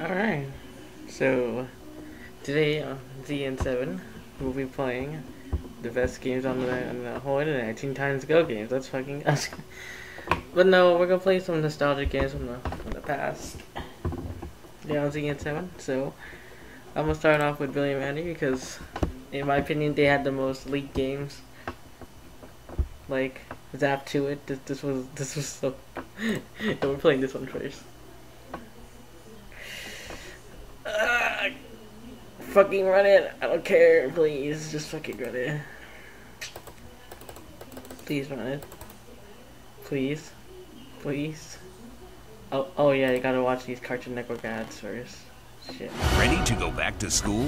Alright, so today on ZN7 we'll be playing the best games on the, on the whole internet, Teen Titans Go games. That's fucking awesome. But no, we're gonna play some nostalgic games from the from the past. Yeah, on ZN7. So I'm gonna start off with Billy and Mandy because, in my opinion, they had the most leaked games. Like Zap to it. This, this was this was so. we're playing this one first. Uh, fucking run it. I don't care. Please, just fucking run it. Please run it. Please, please. Oh, oh yeah, you gotta watch these Cartoon Network ads first. Shit. Ready to go back to school?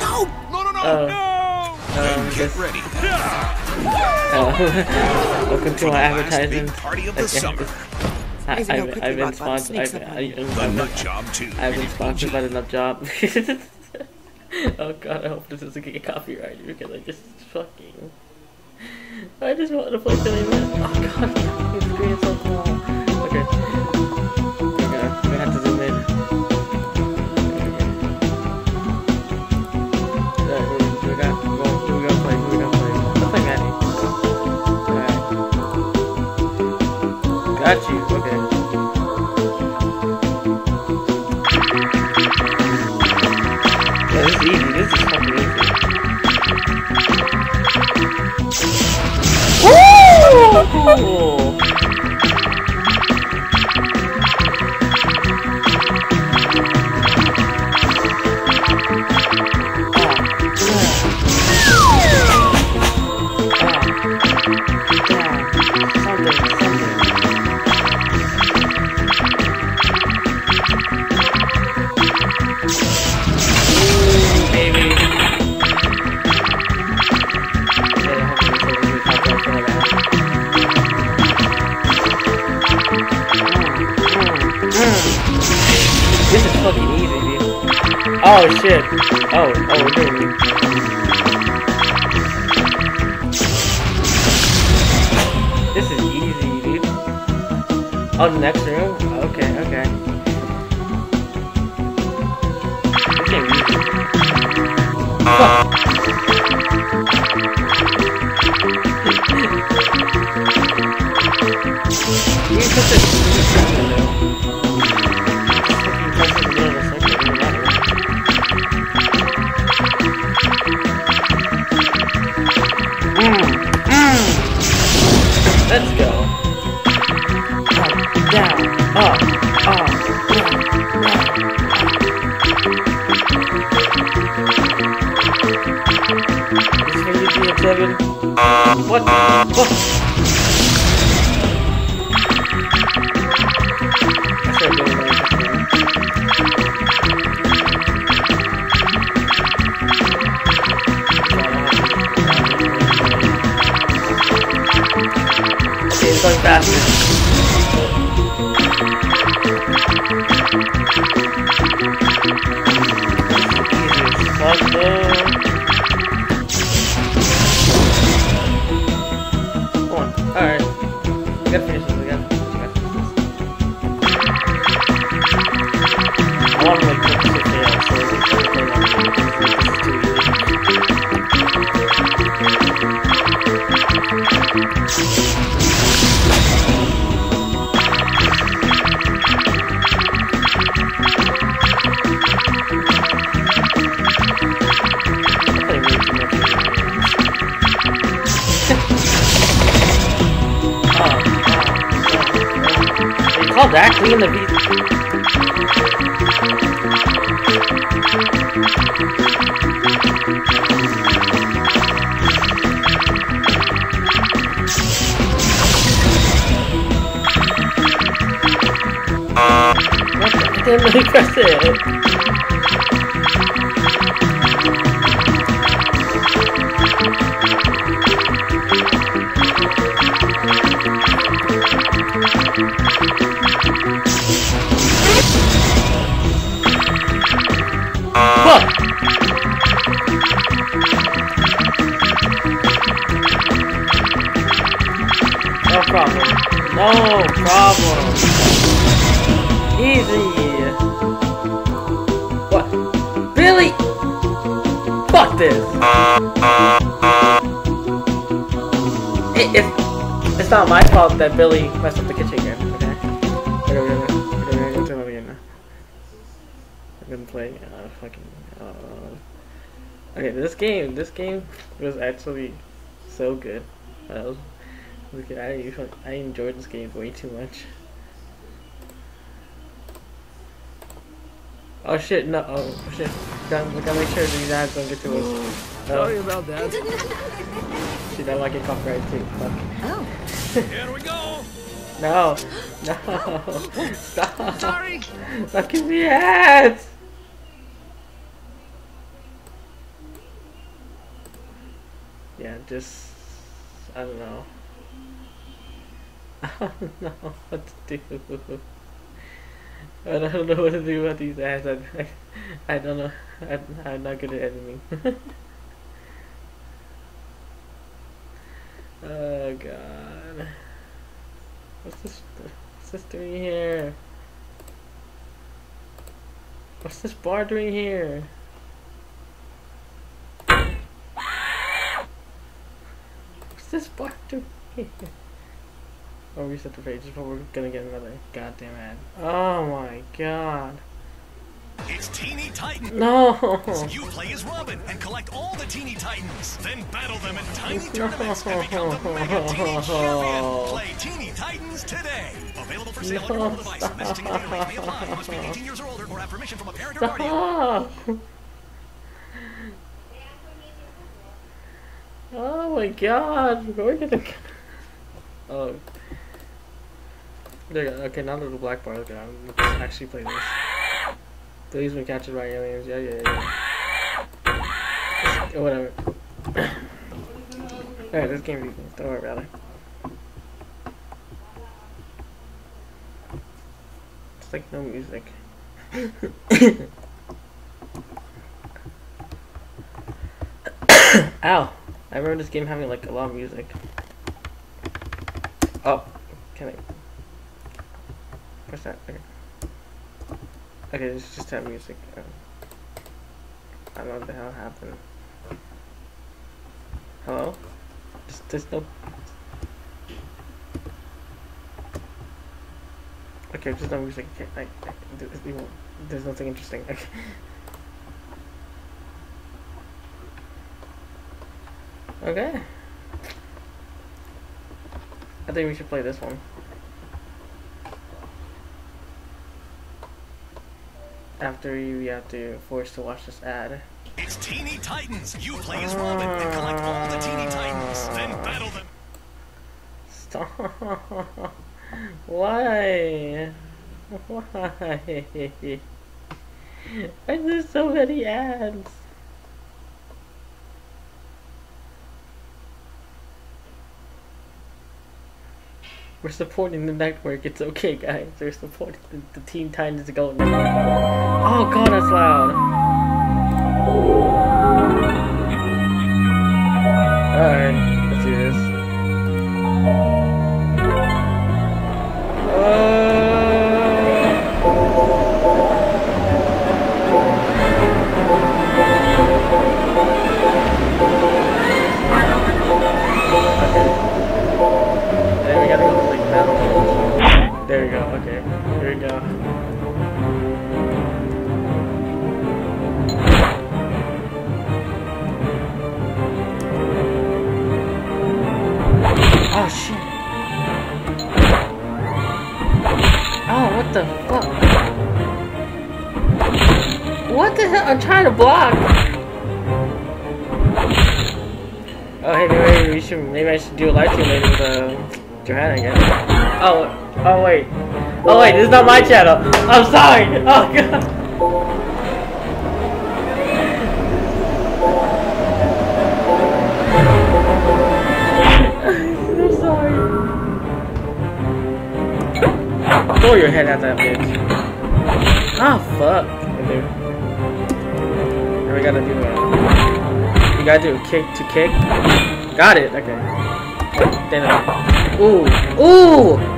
No! No, no, no! Oh. no! Then Um, get just- ready. Oh. Welcome to the my advertising. party of the Okay. summer. I, I've, I've been Bot Bot sponsored. I've, I, you. I've, I've, nut job too. I've been sponsored by the Nut Job. oh god, I hope this doesn't get copyrighted because I just fucking. I just wanted to play Billy Man. Oh god, screen is so. Easy. Oh, the next room? Okay, okay. Fuck. The? I not my fault that Billy messed up the kitchen again, okay? Okay, we're gonna, we're gonna go to another game now. I'm gonna play, uh, fucking, uh... Okay, this game, this game was actually so good. Uh, I, I enjoyed this game way too much. Oh shit, no, oh shit. Gotta, gotta make sure these ads don't get to us. Oh. Sorry about that. Shit, I might get copyrighted too. Fuck. Oh, Here we go. No! No! Stop! Sorry. Stop giving me ads! Yeah, just... I don't know. I don't know what to do. I don't know what to do about these ads. I, I, I don't know. I, I'm not good at editing. oh god. What's this? What's this doing here? What's this bar doing here? What's this bar doing here? Oh, reset the page before we're gonna get another goddamn ad. Oh my god. It's Teeny Titans. No! You play as Robin and collect all the Teeny Titans. Then battle them in tiny tournaments and become the Mega Teeny Champion. Play Teeny Titans today. Available for sale on your mobile device. Messaging and data rates may apply. Must be 18 years or older or have permission from a parent or guardian. Oh my god, we're gonna. Oh. There you go. Okay, now that the black bar gone, let's actually play this. Please been captured by aliens. Yeah, yeah, yeah. Oh, whatever. Alright, this game is Don't worry about it. It's like no music. Ow! I remember this game having like a lot of music. Oh, can I? What's that? Okay. Okay, it's just have music. I don't know what the hell happened. Hello? There's, there's no. Okay, there's no music. I, I, there's, there's nothing interesting. Okay. Okay. I think we should play this one. After you, you have to force to watch this ad. It's Teeny Titans. You play as Robin and collect all the Teeny Titans. Then battle them. Stop. Why? Why? Why is there so many ads? We're supporting the network. It's okay, guys. We're supporting the, the Teen Titans Go. Oh god, that's loud. Alright, not my channel. I'm sorry. Oh god. I'm sorry. Throw your head at that bitch. Ah, fuck. Okay. Now we gotta do a. You gotta do a kick to kick. Got it. Okay. Then. uh, Ooh. Ooh.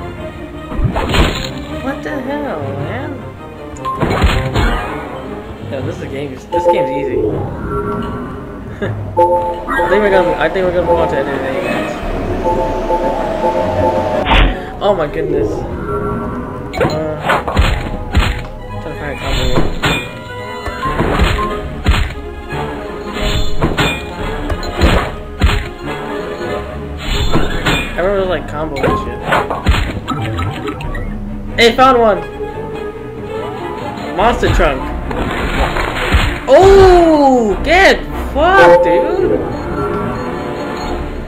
This is. This game's easy. I think we're gonna. I think we're gonna move on to editing next. Oh my goodness. Uh, trying to find a combo. I remember like combo and shit. Hey, found one. Monster trunk. Oh, get fucked, dude.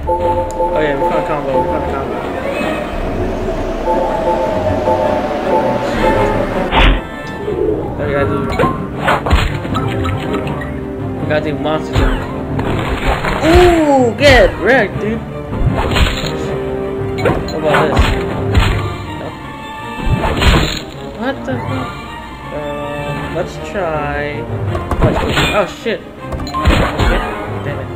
Oh yeah, we found a combo. We found a combo. Oh, we gotta do. We gotta do monster trunk. Ooh, get wrecked, dude. What about this? What the fuck? Let's try. Oh shit! Shit! Damn it!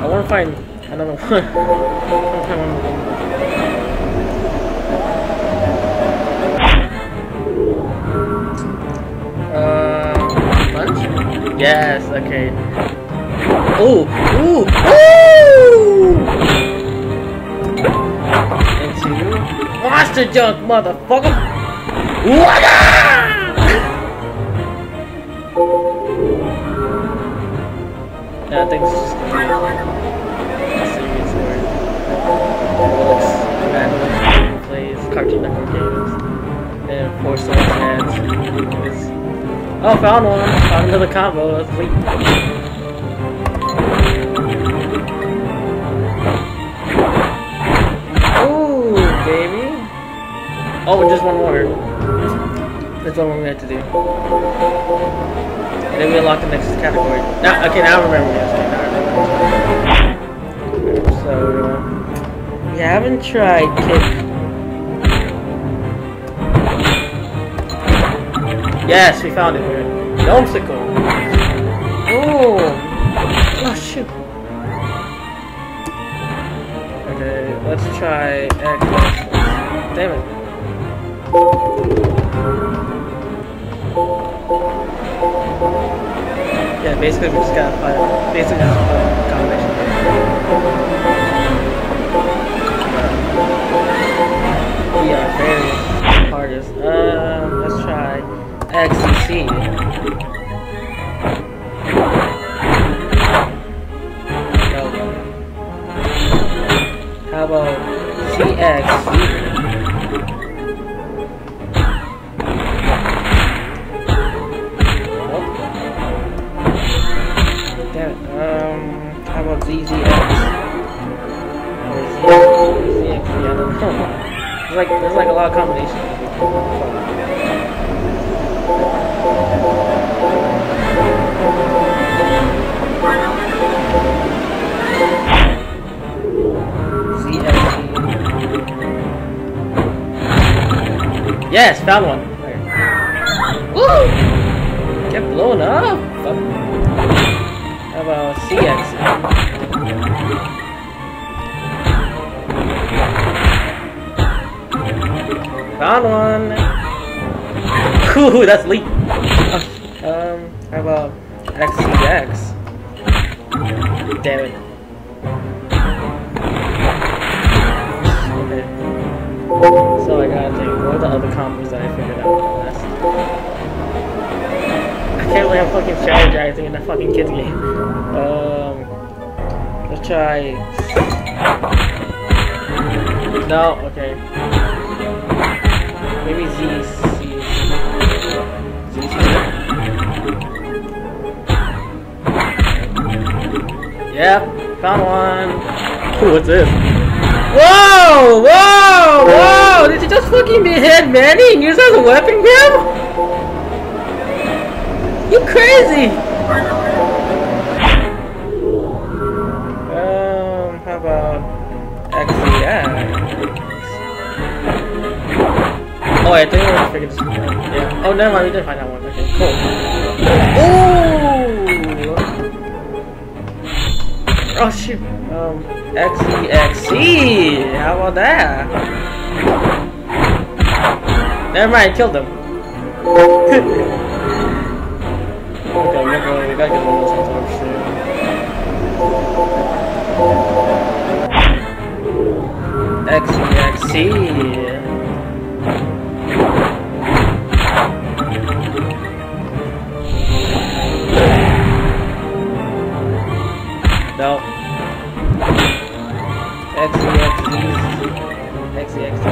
I want to find another one. Wanna. Uh, punch? Yes. Okay. Ooh! Ooh! Ooh! Into monster junk, motherfucker! Yeah, I think it's just gonna be a serious word. Looks plays Cartoon Network games. And of course, the ads. is- Oh, found one! Found another combo. Let's. Ooh, baby. Oh, just one more. That's more we have to do. And then we unlock the next category. Now, okay, now I remember this. Okay, now I remember. So, uh, we haven't tried kick. Yes, we found it. Domesicle. Oh. Oh, shoot. Okay, let's try X. Damn it. Yeah, basically we just gotta find basically just a combination. We are very hardest. Uh, let's try X and C. How about CX? ZZX? Or ZX? ZX, yeah. There's like, there's like a lot of combinations. Yes, found one. Woo! Kept blowing up. How about CX? Found one. Ooh, that's leap. Um, how about XCX? Damn it. Okay. So I gotta think, what are the other combos that I figured out last? I can't believe I'm fucking strategizing in a fucking kids game. Um, let's try. No, okay. Maybe Z. C. Z. Yep, found one. Ooh, what's this? Whoa! Whoa! Whoa! Did you just fucking behead Mandy and use it as a weapon grab? You crazy! Um, how about XCX? Oh, I think I figured this one out. Yeah. Oh, never mind, we did find that one. Okay, cool. Ooh! Oh, shoot. Um, XEXC! How about that? Never mind, I killed him. okay, we're going, we're gotta get one of those soon. XEXC. XEXC. XEXC.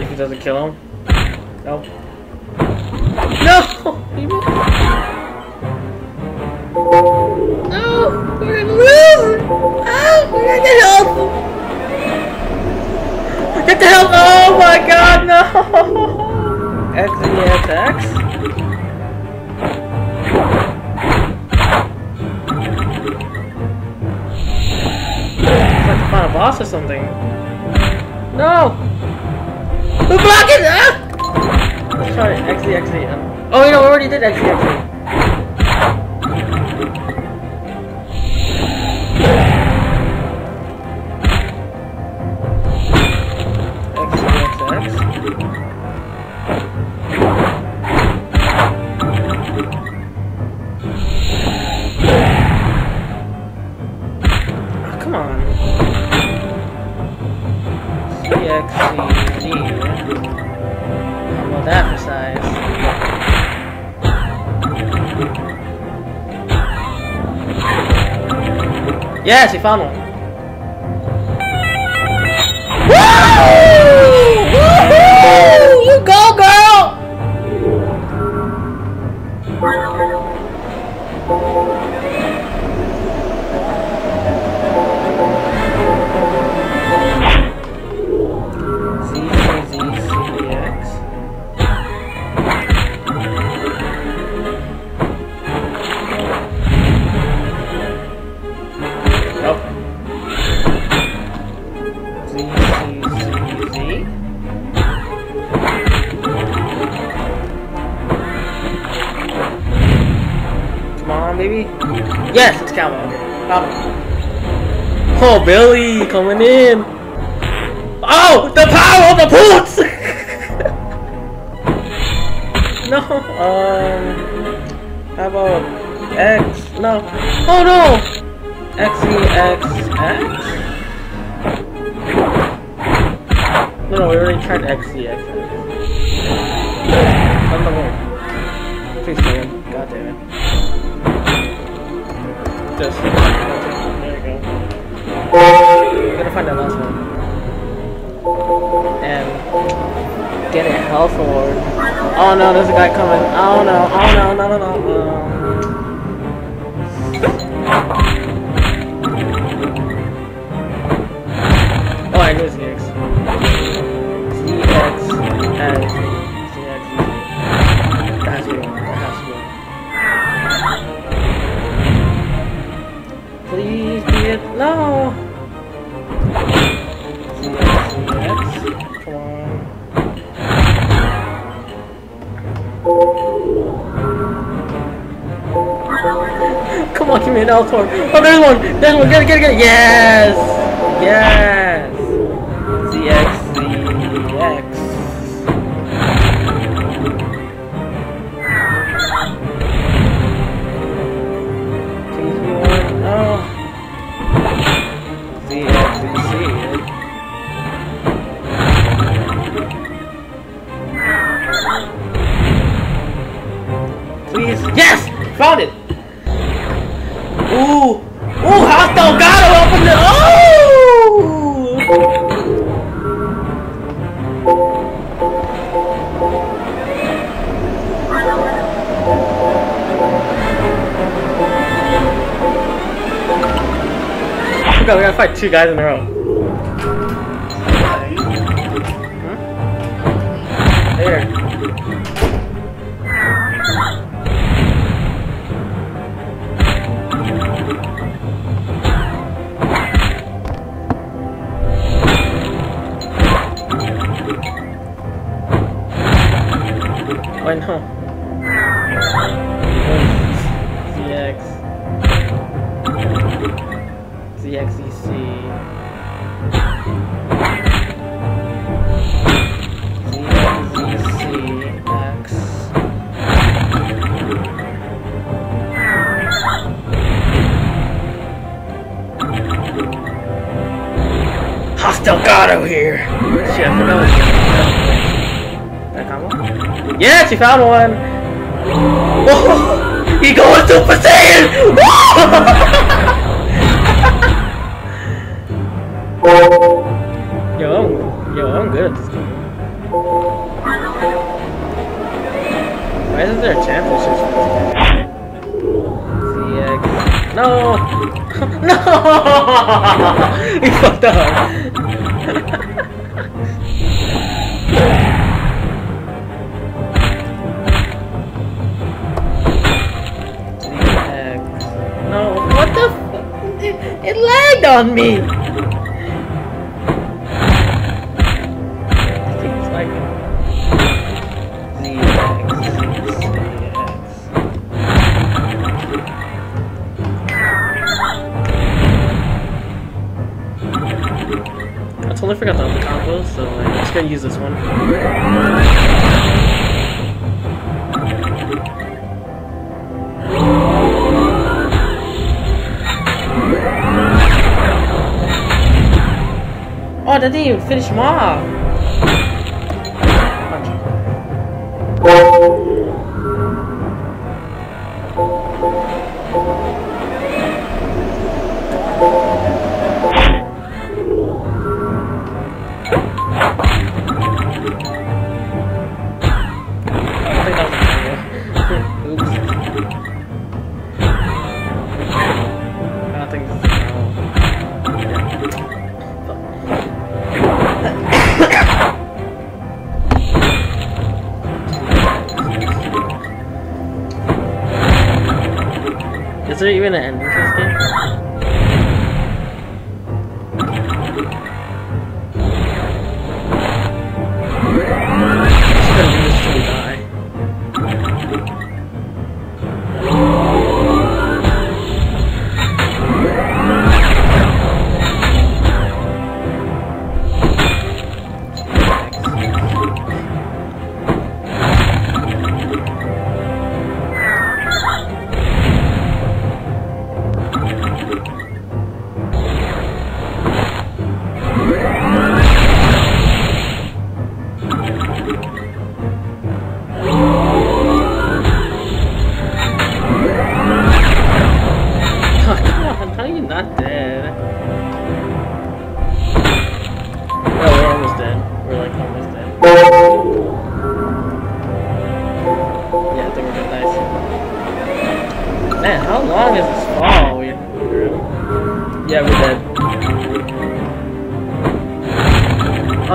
If he doesn't kill him. No. No! Missed. No! We're gonna lose! Oh, we're gonna get help! Get the help! Oh my god, no! X E X X? Boss or something. No! Who blocked it? Ah! Let's try it. XE, XE. Um, oh, you know, we already did XE. How about that size? Yes, he found one. Woo! Woohoo! You go, girl! Baby. Yes, it's Calvin. Got him. Oh, Billy coming in. Oh, the power of the boots! no, um, how about X? No. Oh no! X E X X? No, no, we already tried X E X X. I'm the one. Please in. God damn it. Just. There you go. I'm gonna find that last one and get a health orb. Oh no, there's a guy coming. Oh no, oh no, no, no, no. Um. Oh, I knew it's ZX. ZX. Come on, give me an L-Tor. Oh, there's one! There's one! Get it, get it, get it! Yes! Yes! ZX, ZX. One. Please. Yes! Found it! Ooh! Ooh, hostile it! Oh! We gotta fight two guys in a row. Hostile Gato here! Shit, I forgot what? Yes, you found one! Oh, he goes Super Saiyan! yo, I'm, yo, I'm good at this game. Why isn't there a championship for this game? No! no! he fucked up. No, what the it lagged on me! Didn't even finish him off! Ending to this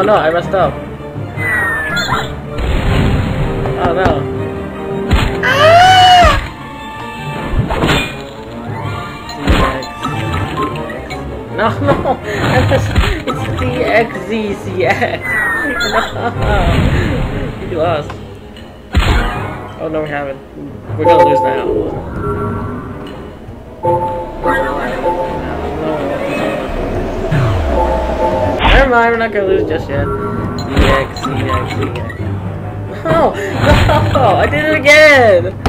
no, I messed up. Oh no. No, no, it's, DXZCX. No, you lost. Oh no, we haven't. We're gonna lose now. Never mind, we're not gonna lose just yet. CX. No, no, I did it again!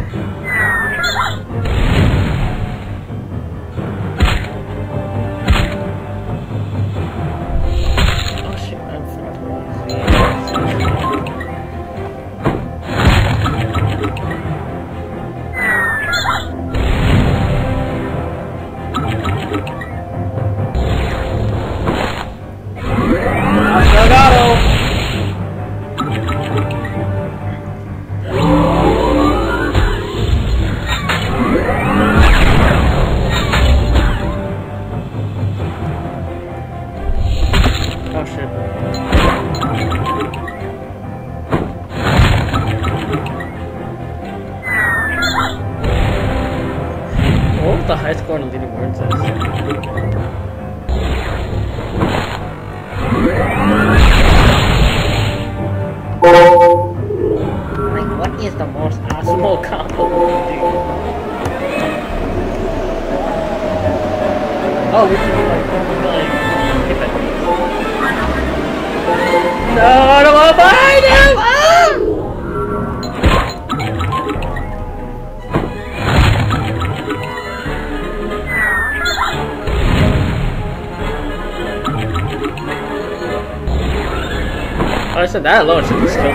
I said that alone should be skilled.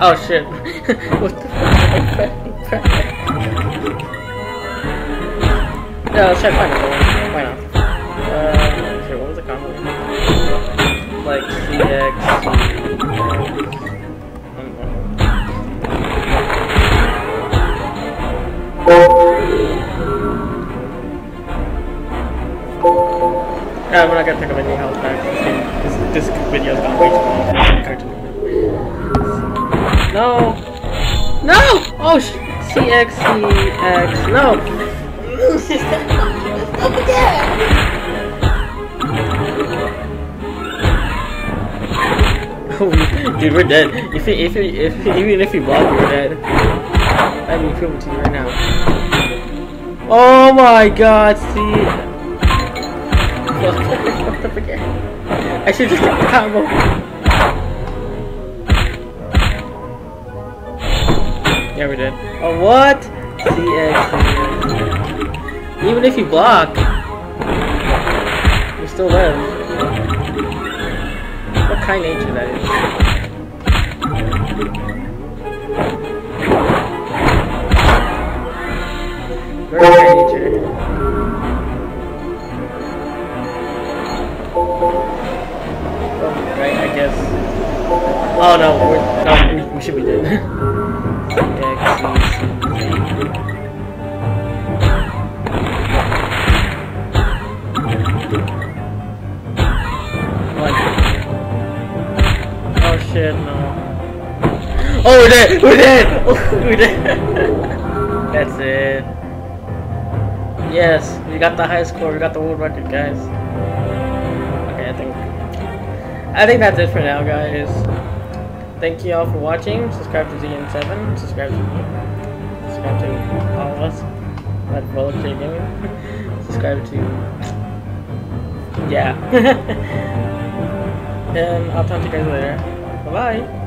Oh shit. what the fuck? yeah, let's try Pineapple. Why No! No! Oh, CX, CX, no! Dude, we're dead. If he, if he, if even if he block, we're dead. Me prove it to you right now. Oh my god, see. I should just take the combo. What? Even if you block, you still live. What kind of nature that is? Very high nature. Oh, right, I guess. Oh no, no, we should be dead. Dead! We did dead! we're dead! That's it. Yes, we got the high score. We got the world record, guys. Okay, I think. I think that's it for now, guys. Thank you all for watching. Subscribe to ZN7. Subscribe to me. Subscribe to all of us. At Roller Gaming. Subscribe to. Yeah. and I'll talk to you guys later. Bye bye.